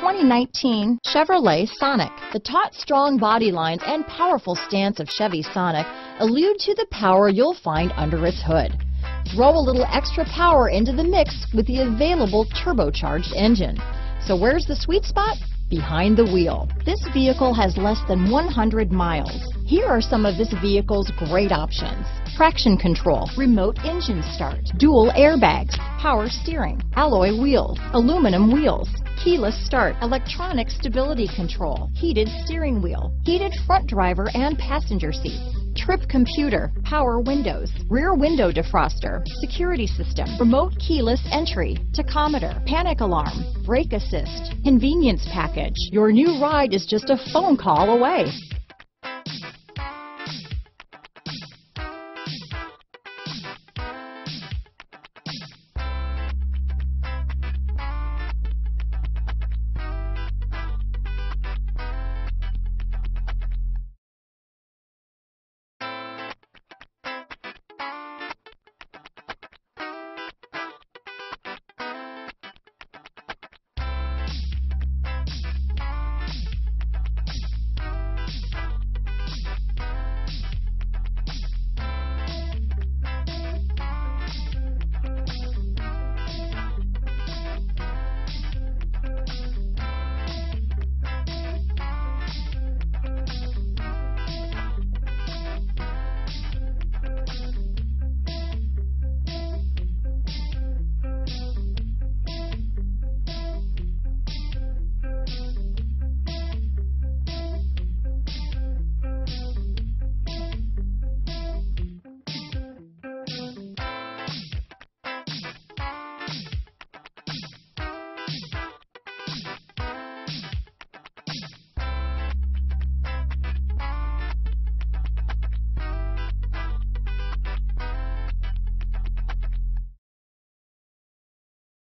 2019 Chevrolet Sonic. The taut, strong body lines and powerful stance of Chevy Sonic allude to the power you'll find under its hood. Throw a little extra power into the mix with the available turbocharged engine. So where's the sweet spot? Behind the wheel. This vehicle has less than 100 miles. Here are some of this vehicle's great options. Traction control, remote engine start, dual airbags, power steering, alloy wheels, aluminum wheels, keyless start, electronic stability control, heated steering wheel, heated front driver and passenger seats, trip computer, power windows, rear window defroster, security system, remote keyless entry, tachometer, panic alarm, brake assist, convenience package. Your new ride is just a phone call away.